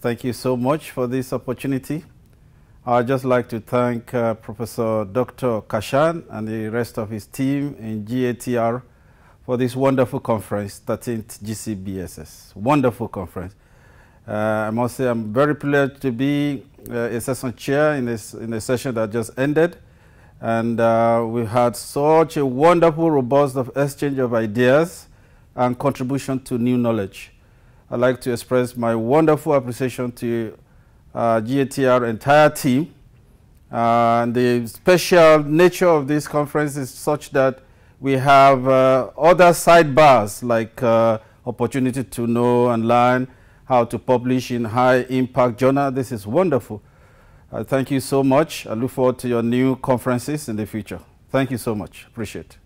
Thank you so much for this opportunity. I'd just like to thank uh, Professor Dr. Kashan and the rest of his team in GATR for this wonderful conference, 13th GCBSS. Wonderful conference. Uh, I must say I'm very pleased to be uh, a session chair in, this, in a session that just ended. And uh, we had such a wonderful, robust of exchange of ideas and contribution to new knowledge. I'd like to express my wonderful appreciation to uh, GATR entire team. Uh, and the special nature of this conference is such that we have uh, other sidebars like uh, opportunity to know and learn how to publish in high impact journal. This is wonderful. Uh, thank you so much. I look forward to your new conferences in the future. Thank you so much. Appreciate it.